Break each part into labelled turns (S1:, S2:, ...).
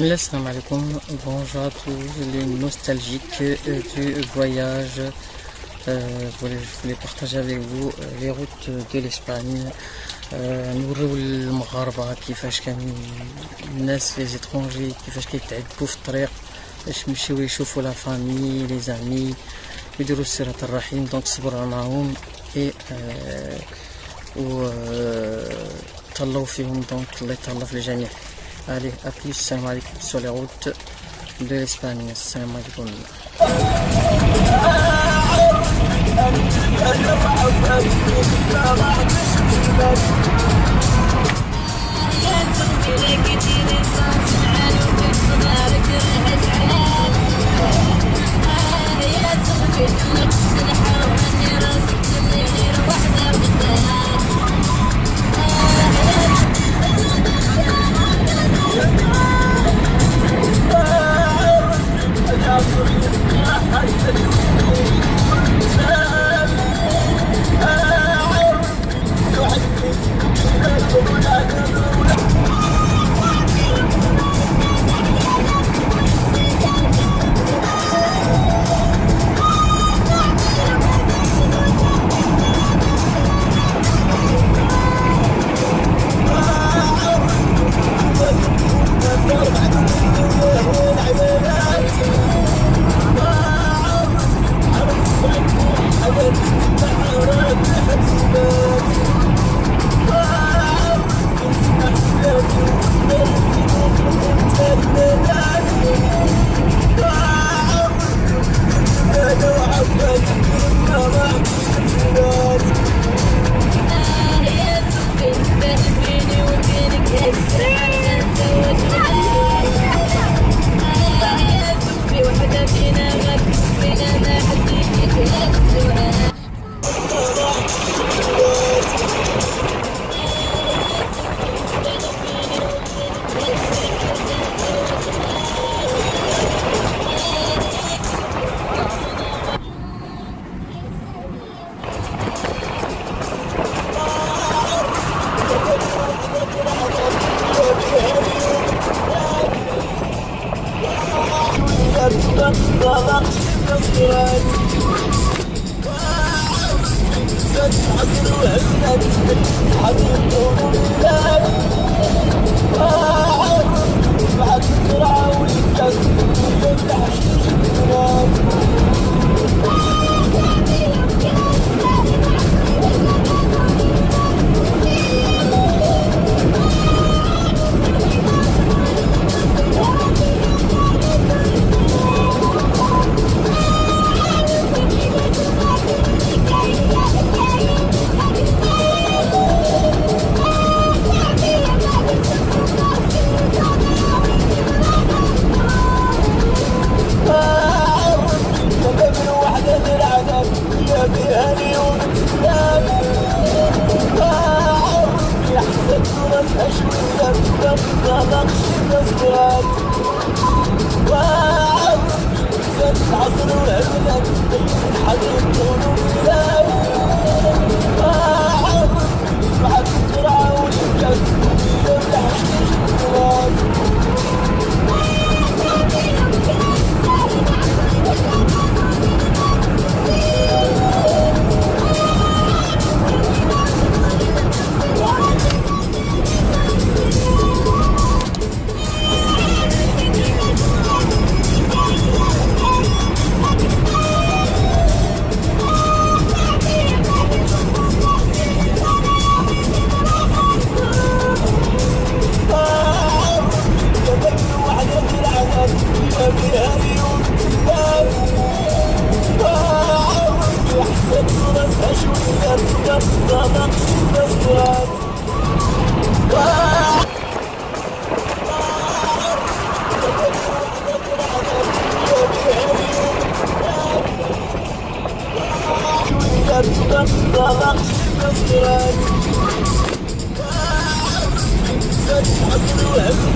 S1: Assalamu alaikum, bonjour à tous les nostalgiques euh, du voyage. Euh, je voulais partager avec vous euh, les routes de l'Espagne. Euh, Nous roulons qui fâche naissent les étrangers, qui fâche qu'ils aident pour traire. Je me suis la famille, les amis. Je me suis dit que donc c'est pour un homme. Et euh, ou euh, t'allons faire donc les t'allons les jeunes. Allez, à plus, salam sur les routes de l'Espagne. Salam alaikum.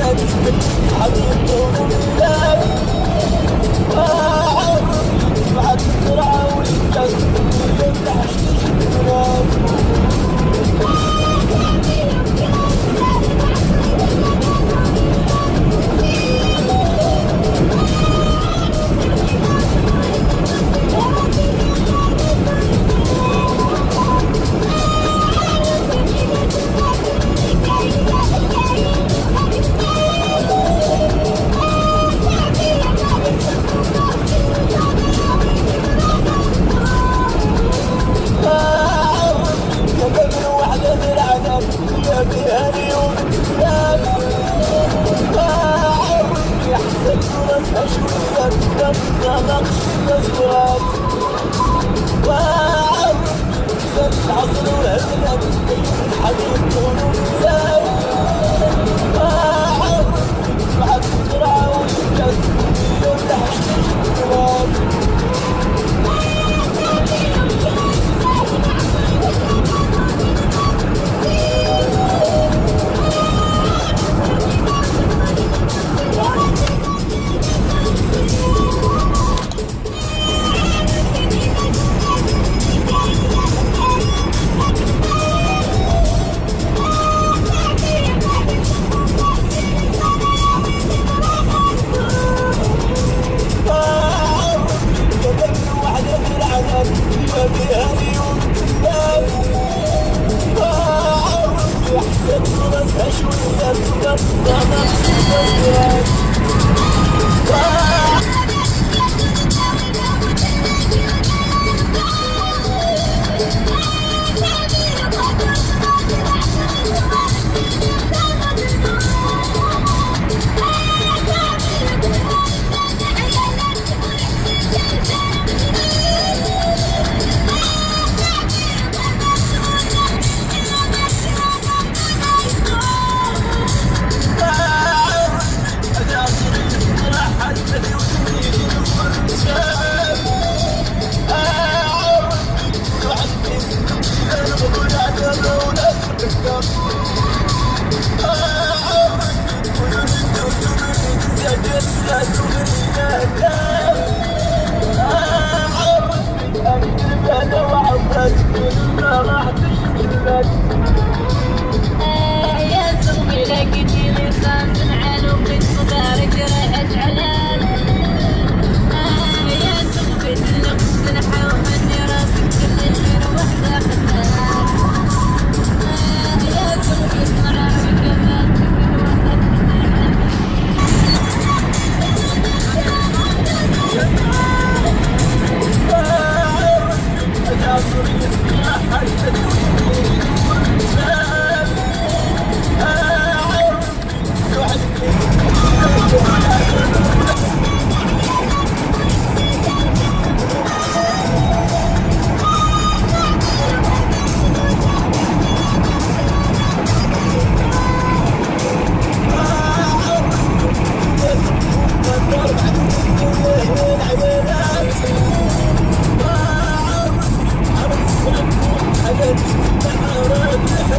S2: how do you do? 毫无。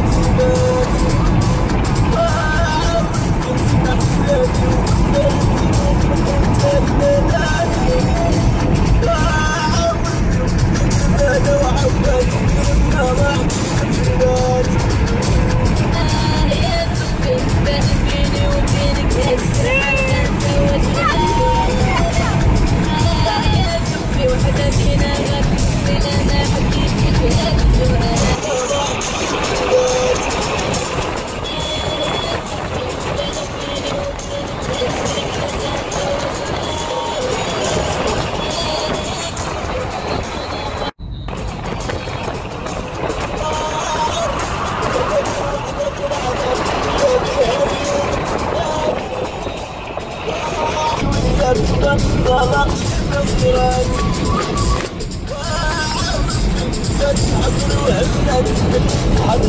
S2: Mexico. Hadi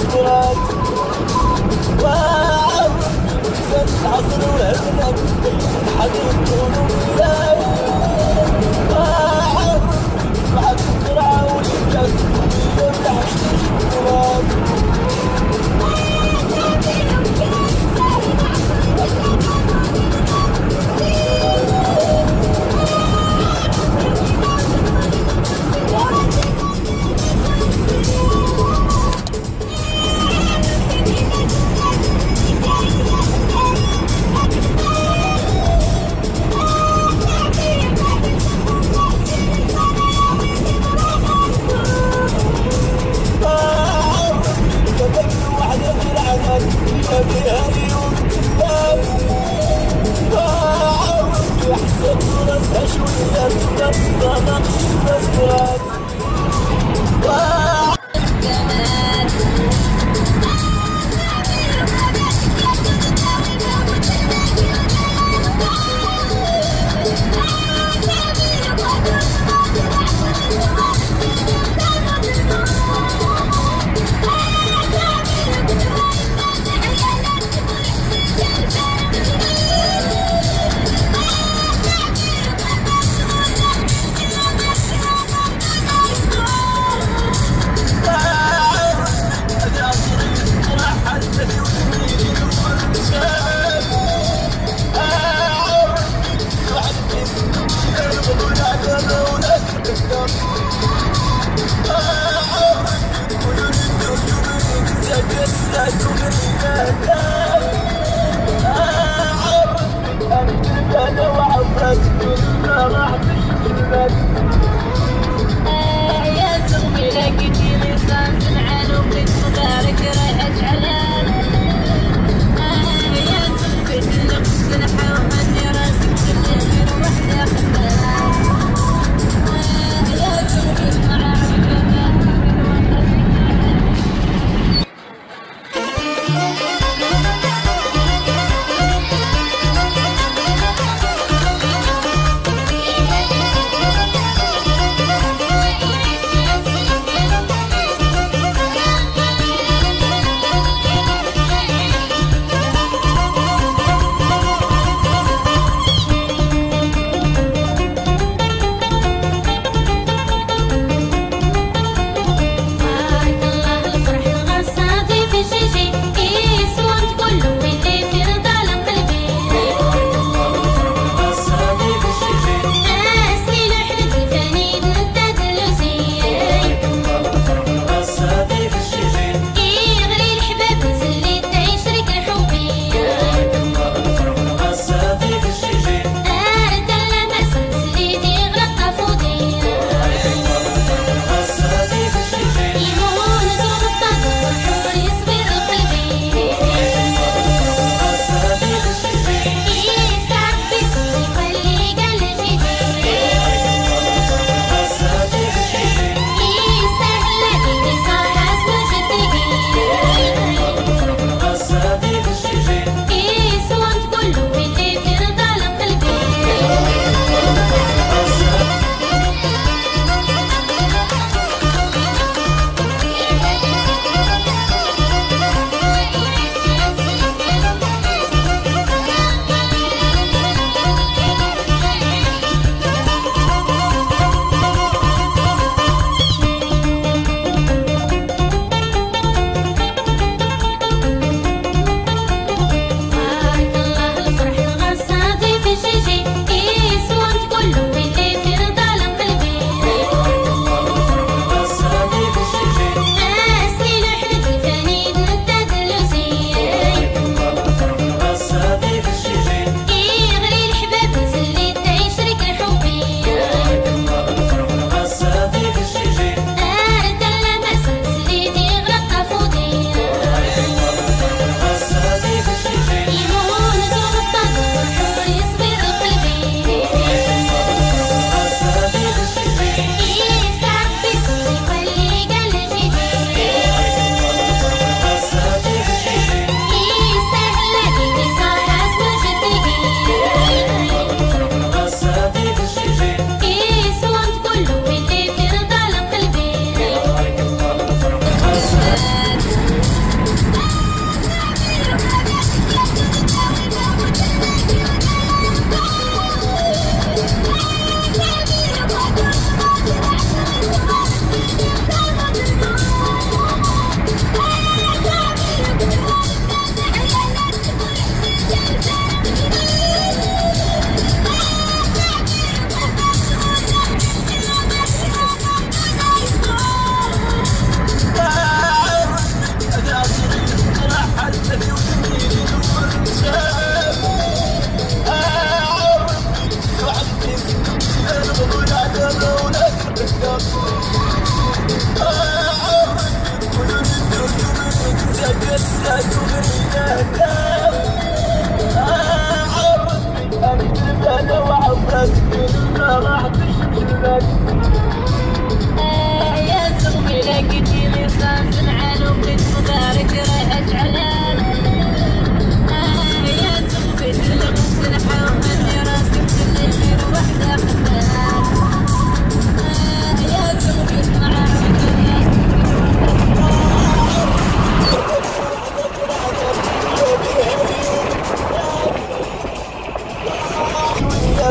S2: التراث واعرف العصر والعلم حبيب قلوب واعرف بعد القرعه والجسد Let's go. like to believe it.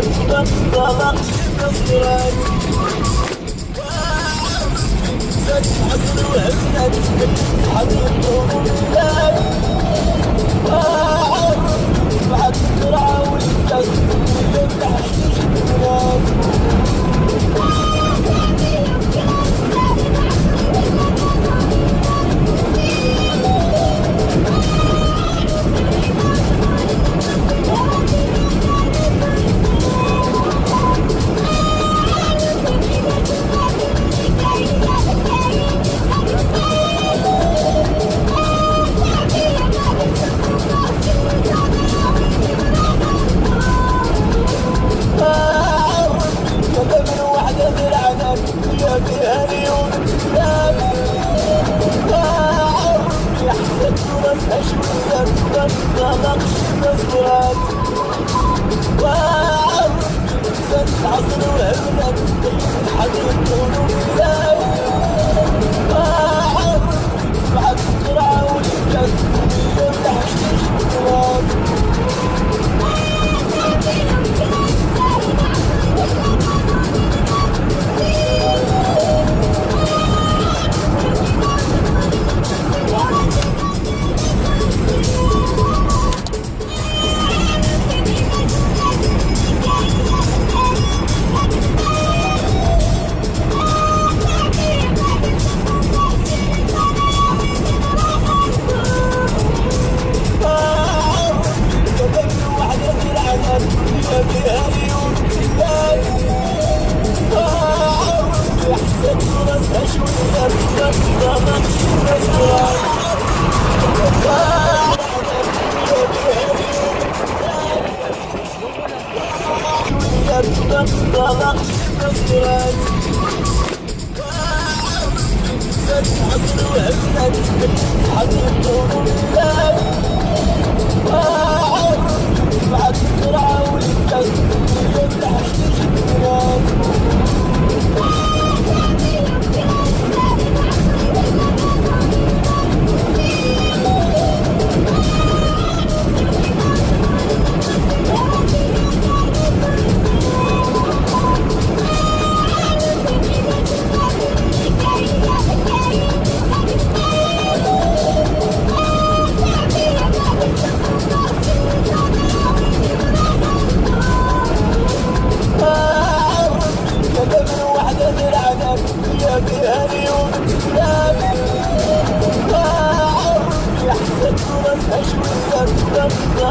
S2: Yollarımdan dağlar çıkasılar Sen hazır ve sen Hazır doğumcular بعد القرعة والجسد اللي تحت الجنوب أشوف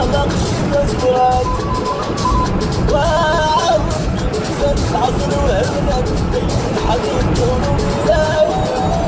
S2: أمامك مجبرات واعر عصر وهمك الحبيب يوم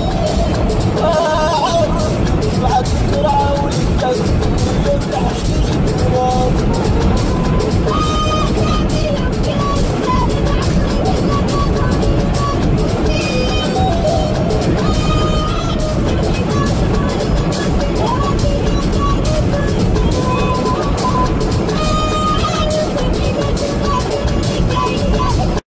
S2: Oh